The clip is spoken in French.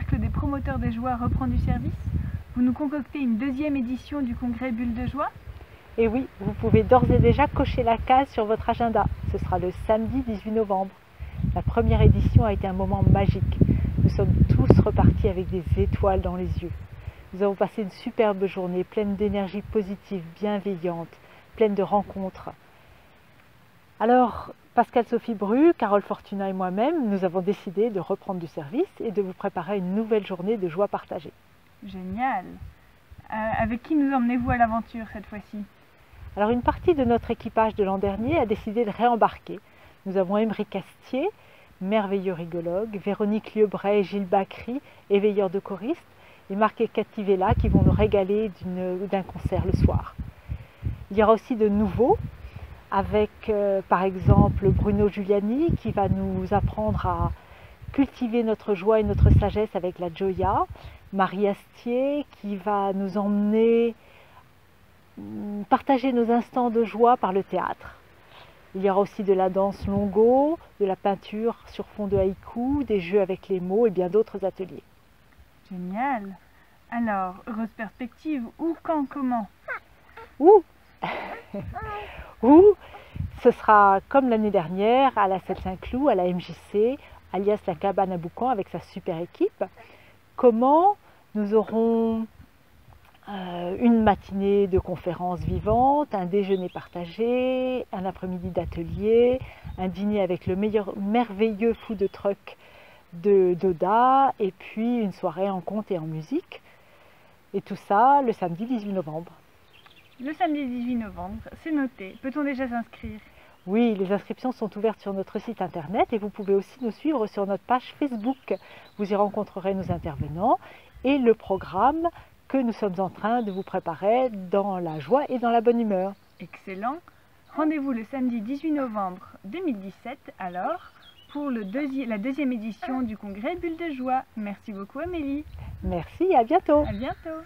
Cercle des promoteurs de joie reprend du service. Vous nous concoctez une deuxième édition du congrès Bulle de joie Et oui, vous pouvez d'ores et déjà cocher la case sur votre agenda. Ce sera le samedi 18 novembre. La première édition a été un moment magique. Nous sommes tous repartis avec des étoiles dans les yeux. Nous avons passé une superbe journée pleine d'énergie positive, bienveillante, pleine de rencontres. Alors, Pascal Sophie Bru, Carole Fortuna et moi-même, nous avons décidé de reprendre du service et de vous préparer une nouvelle journée de joie partagée. Génial Euh, Avec qui nous emmenez-vous à l'aventure cette fois-ci? Alors, une partie de notre équipage de l'an dernier a décidé de réembarquer. Nous avons Emery Castier, merveilleux rigologue, Véronique Liebray, Gilles Bacry, éveilleur de choristes, et Marc et Cathy Vella qui vont nous régaler d'un concert le soir. Il y aura aussi de nouveaux, avec euh, par exemple Bruno Giuliani qui va nous apprendre à cultiver notre joie et notre sagesse avec la Joya, Marie Astier qui va nous emmener mm, partager nos instants de joie par le théâtre. Il y aura aussi de la danse longo, de la peinture sur fond de haïku, des jeux avec les mots et bien d'autres ateliers. Génial. Alors, heureuse perspective, où, quand, comment? Ou, ou ce sera comme l'année dernière à la 7 Saint-Cloud, à la MJC, alias la cabane à Boucan avec sa super équipe. Comment nous aurons euh, une matinée de conférences vivantes, un déjeuner partagé, un après-midi d'atelier, un dîner avec le meilleur, merveilleux fou de truck de Doda, et puis une soirée en conte et en musique. Et tout ça le samedi 18 novembre. Le samedi 18 novembre, c'est noté. Peut-on déjà s'inscrire? Oui, les inscriptions sont ouvertes sur notre site internet et vous pouvez aussi nous suivre sur notre page Facebook. Vous y rencontrerez nos intervenants et le programme que nous sommes en train de vous préparer dans la joie et dans la bonne humeur. Excellent. Rendez-vous le samedi 18 novembre 2017 alors pour le deuxi- la deuxième édition du congrès Bulle de joie. Merci beaucoup Amélie. Merci, à bientôt. À bientôt.